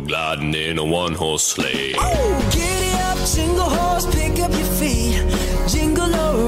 gliding in a one horse sleigh. Oh, giddy up, jingle horse, pick up your feet, jingle all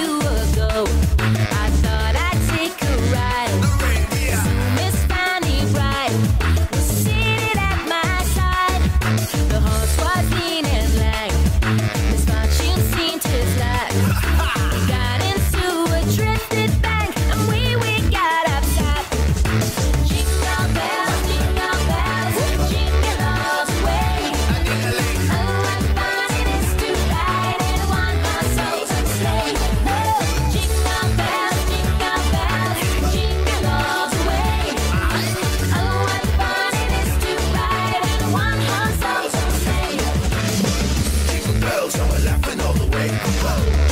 you go. world, so we're laughing all the way. Whoa.